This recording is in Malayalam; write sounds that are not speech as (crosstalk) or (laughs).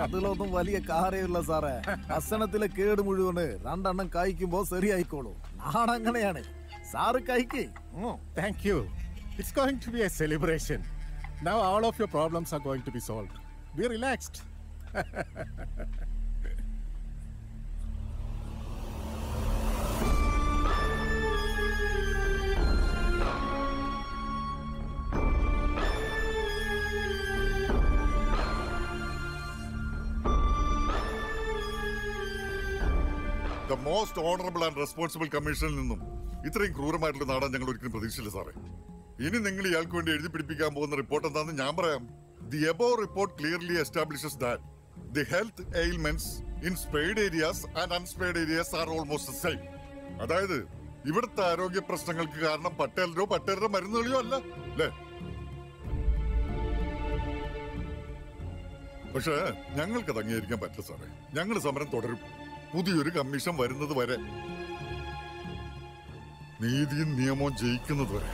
അതിലൊന്നും വലിയ കാറേയില്ല സാറേ. ഭക്ഷണത്തിലെ കേട് മുഴുവൻ രണ്ടെണ്ണം കായ്ക്കുമ്പോ ശരിയായിക്കോളൂ. നാടങ്ങനെയാണ്. സാറ് കഴിക്കേബ്രേഷൻ oh, Now all of your problems are going to be solved. Be relaxed. (laughs) The most honourable and responsible കമ്മീഷനിൽ നിന്നും ഇത്രയും ക്രൂരമായിട്ടുള്ള നാടാൻ ഞങ്ങൾ ഒരിക്കലും പ്രതീക്ഷിച്ചില്ല സാറേ. ഇനി നിങ്ങൾ ഇയാൾക്ക് വേണ്ടി എഴുതി പിടിപ്പിക്കാൻ പോകുന്ന റിപ്പോർട്ട് എന്താണെന്ന് ഞാൻ പറയാം. The above report clearly establishes that the health ailments in sprayed areas and unsprayed areas are almost same അതായത് ഇവിടുത്തെ ആരോഗ്യ പ്രശ്നങ്ങൾക്ക് കാരണം പട്ടേലരോ പട്ടേലരോ മരുന്നുകളിയോ അല്ല അല്ലേ? പക്ഷേ ഞങ്ങൾക്കത് അംഗീകരിക്കാൻ പറ്റില്ല സാറേ. ഞങ്ങൾ സമരം തുടരും. പുതിയൊരു കമ്മീഷൻ വരുന്നത് വരെ നീതിയും നിയമവും ജയിക്കുന്നത് വരെ.